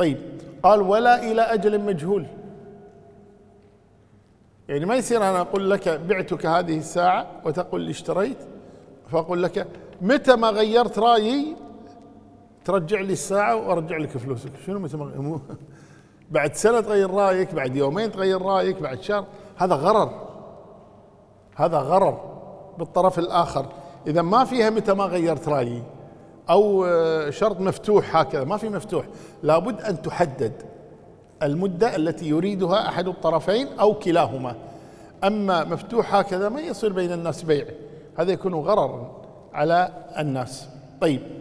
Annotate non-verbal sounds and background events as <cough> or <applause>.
طيب قال ولا إلى أجل مجهول. يعني ما يصير أنا أقول لك بعتك هذه الساعة وتقول لي اشتريت فأقول لك متى ما غيرت رأيي ترجع لي الساعة وأرجع لك فلوسك. شنو متى ما <laughs> بعد سنة تغير رأيك بعد يومين تغير رأيك بعد شهر. هذا غرر. هذا غرر بالطرف الآخر. إذا ما فيها متى ما غيرت رأيي. أو آه، شرط مفتوح هكذا. ما في مفتوح. لابد أن تحدد المدة التي يريدها أحد الطرفين أو كلاهما. أما مفتوح هكذا ما يصير بين الناس بيع. هذا يكون غررا على الناس. طيب.